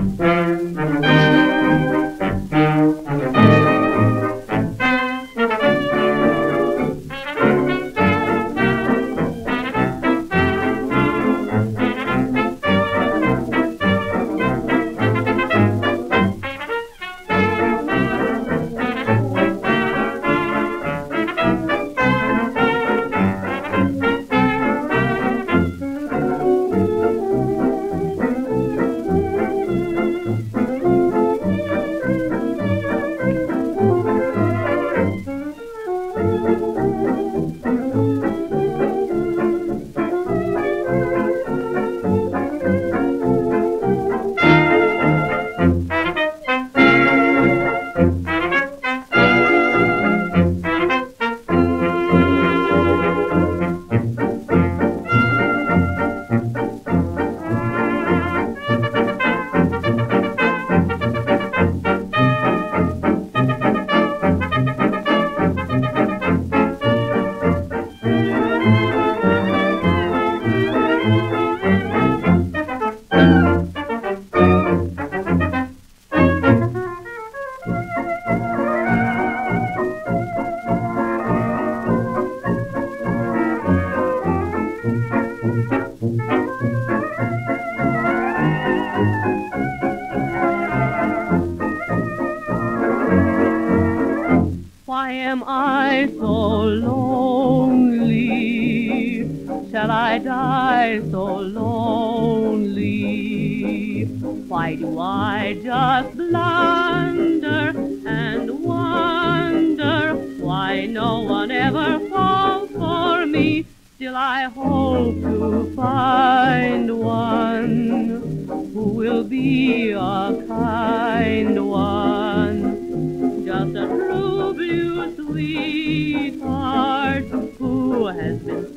Thank. Why am I so lonely? Shall I die so lonely? Why do I just blunder and wonder why no one ever falls for me? Still I hope to find one will be a kind one. Just a true blue sweetheart who has been